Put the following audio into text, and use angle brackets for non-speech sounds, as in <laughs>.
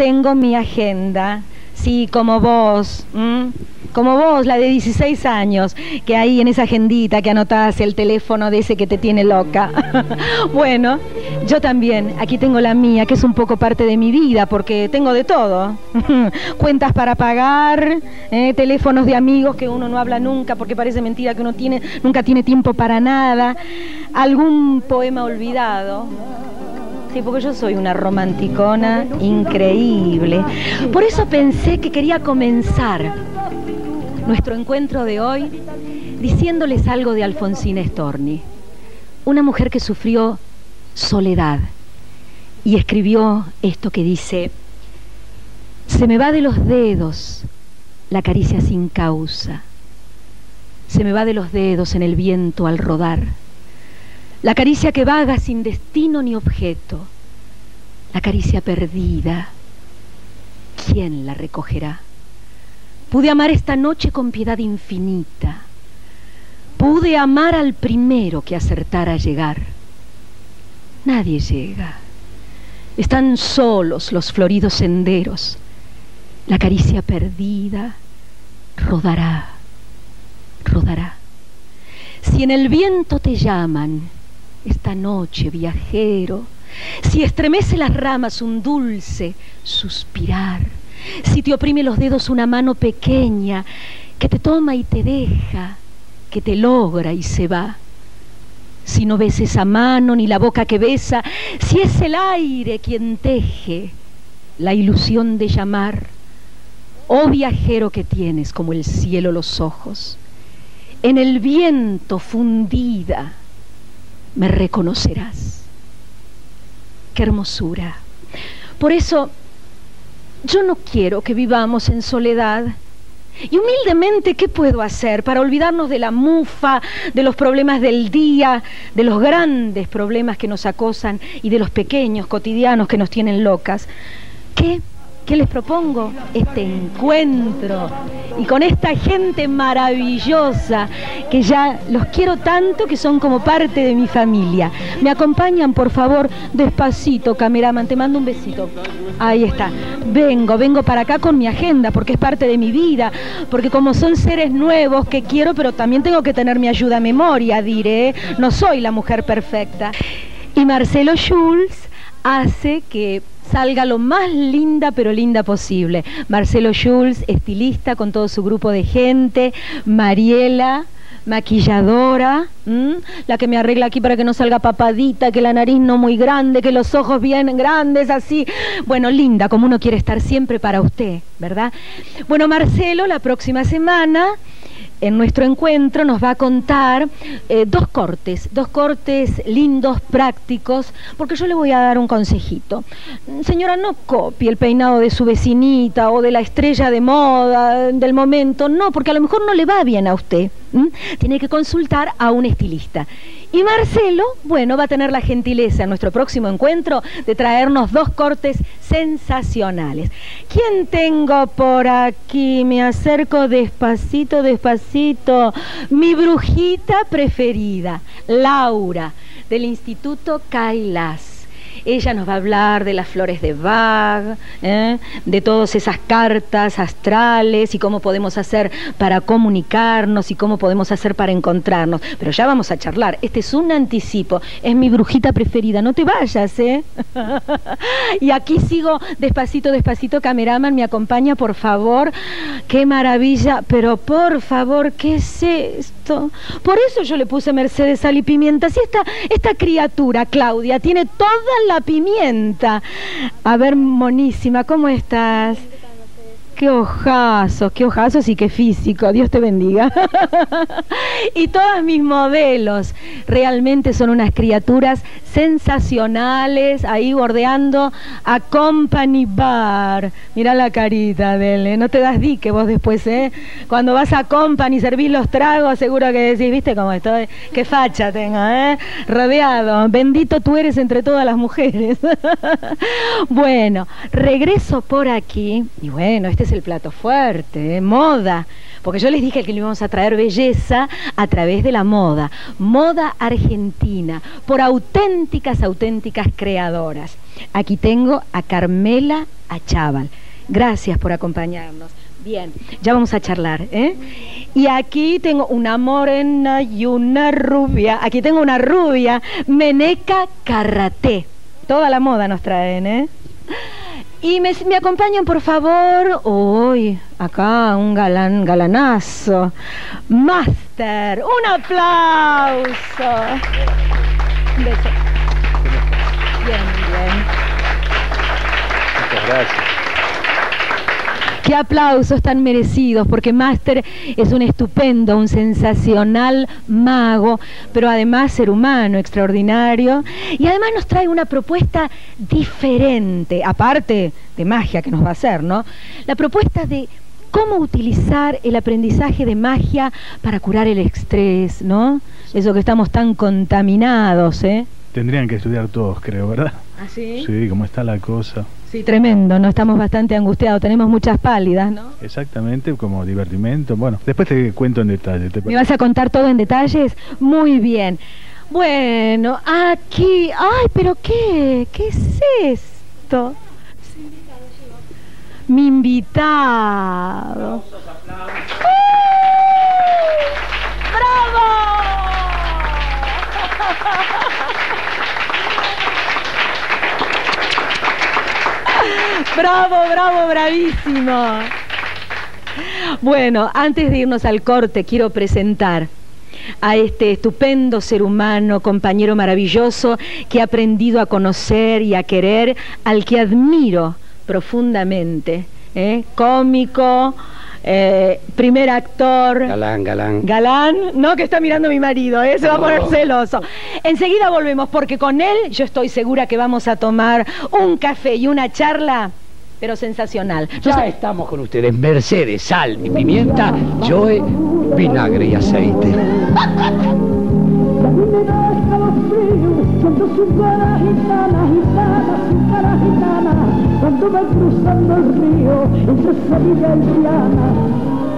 tengo mi agenda. Sí, como vos, como vos, la de 16 años, que ahí en esa agendita que anotás el teléfono de ese que te tiene loca. <laughs> bueno, yo también, aquí tengo la mía, que es un poco parte de mi vida, porque tengo de todo. <laughs> Cuentas para pagar, eh, teléfonos de amigos que uno no habla nunca, porque parece mentira que uno tiene, nunca tiene tiempo para nada, algún poema olvidado Sí, porque yo soy una romanticona increíble. Por eso pensé que quería comenzar nuestro encuentro de hoy diciéndoles algo de Alfonsina Storni, una mujer que sufrió soledad y escribió esto que dice, se me va de los dedos la caricia sin causa, se me va de los dedos en el viento al rodar la caricia que vaga sin destino ni objeto, la caricia perdida, ¿quién la recogerá? Pude amar esta noche con piedad infinita, pude amar al primero que acertara a llegar. Nadie llega, están solos los floridos senderos, la caricia perdida rodará, rodará. Si en el viento te llaman, esta noche, viajero, si estremece las ramas un dulce suspirar, si te oprime los dedos una mano pequeña que te toma y te deja, que te logra y se va. Si no ves esa mano ni la boca que besa, si es el aire quien teje la ilusión de llamar, oh viajero que tienes como el cielo los ojos, en el viento fundida, me reconocerás. Qué hermosura. Por eso, yo no quiero que vivamos en soledad. Y humildemente, ¿qué puedo hacer para olvidarnos de la mufa, de los problemas del día, de los grandes problemas que nos acosan y de los pequeños cotidianos que nos tienen locas? ¿Qué ¿Qué les propongo? Este encuentro. Y con esta gente maravillosa, que ya los quiero tanto que son como parte de mi familia. ¿Me acompañan, por favor? Despacito, cameraman, te mando un besito. Ahí está. Vengo, vengo para acá con mi agenda, porque es parte de mi vida, porque como son seres nuevos que quiero, pero también tengo que tener mi ayuda a memoria, diré. No soy la mujer perfecta. Y Marcelo Schulz hace que salga lo más linda pero linda posible. Marcelo Schulz, estilista con todo su grupo de gente, Mariela, maquilladora, la que me arregla aquí para que no salga papadita, que la nariz no muy grande, que los ojos bien grandes, así. Bueno, linda, como uno quiere estar siempre para usted, ¿verdad? Bueno, Marcelo, la próxima semana en nuestro encuentro nos va a contar eh, dos cortes, dos cortes lindos, prácticos, porque yo le voy a dar un consejito. Señora, no copie el peinado de su vecinita o de la estrella de moda del momento, no, porque a lo mejor no le va bien a usted. Tiene que consultar a un estilista. Y Marcelo, bueno, va a tener la gentileza en nuestro próximo encuentro de traernos dos cortes sensacionales. ¿Quién tengo por aquí? Me acerco despacito, despacito. Mi brujita preferida, Laura, del Instituto Kailas. Ella nos va a hablar de las flores de Bach, ¿eh? de todas esas cartas astrales y cómo podemos hacer para comunicarnos y cómo podemos hacer para encontrarnos. Pero ya vamos a charlar. Este es un anticipo. Es mi brujita preferida. No te vayas, ¿eh? <laughs> y aquí sigo despacito, despacito. Cameraman, me acompaña, por favor. Qué maravilla. Pero por favor, ¿qué es? Por eso yo le puse Mercedes Sal y Pimienta. Si esta, esta criatura, Claudia, tiene todas la pimienta. A ver, monísima, ¿cómo estás? Qué ojazos, qué ojazos y qué físico. Dios te bendiga. <laughs> y todos mis modelos realmente son unas criaturas sensacionales, ahí bordeando a Company Bar. Mira la carita de no te das dique vos después, ¿eh? Cuando vas a Company, servís los tragos, seguro que decís, viste cómo estoy, qué facha tengo, ¿eh? Rodeado, bendito tú eres entre todas las mujeres. <laughs> bueno, regreso por aquí, y bueno, este es el plato fuerte, ¿eh? moda porque yo les dije que le íbamos a traer belleza a través de la moda, moda argentina, por auténticas, auténticas creadoras. Aquí tengo a Carmela Achával. Gracias por acompañarnos. Bien, ya vamos a charlar. ¿eh? Y aquí tengo una morena y una rubia. Aquí tengo una rubia, Meneca Carraté. Toda la moda nos traen, ¿eh? Y me, me acompañan, por favor. Uy, acá un galán, galanazo. Master, un aplauso. Un beso. Bien, bien. Muchas gracias. Qué aplausos tan merecidos, porque Master es un estupendo, un sensacional mago, pero además ser humano extraordinario. Y además nos trae una propuesta diferente, aparte de magia que nos va a hacer, ¿no? La propuesta de cómo utilizar el aprendizaje de magia para curar el estrés, ¿no? Eso que estamos tan contaminados, ¿eh? Tendrían que estudiar todos, creo, ¿verdad? ¿Ah, sí? Sí, cómo está la cosa. Sí, tremendo, no estamos bastante angustiados, tenemos muchas pálidas, ¿no? Exactamente, como divertimento. Bueno, después te cuento en detalle. ¿te ¿Me vas a contar todo en detalles? Muy bien. Bueno, aquí. ¡Ay, pero qué! ¿Qué es esto? Mi invitado. ¡Bravo! ¡Bravo, bravo, bravísimo! Bueno, antes de irnos al corte, quiero presentar a este estupendo ser humano, compañero maravilloso, que he aprendido a conocer y a querer, al que admiro profundamente. ¿eh? Cómico, eh, primer actor. Galán, galán. Galán, no que está mirando mi marido, ¿eh? se va a poner celoso. Enseguida volvemos porque con él yo estoy segura que vamos a tomar un café y una charla, pero sensacional. No Ya estamos con ustedes. Mercedes, sal y pimienta, Joe, vinagre y aceite. Cuando su cara gitana, gitana, su cara gitana, cuando va cruzando el río entre Sevilla y Triana.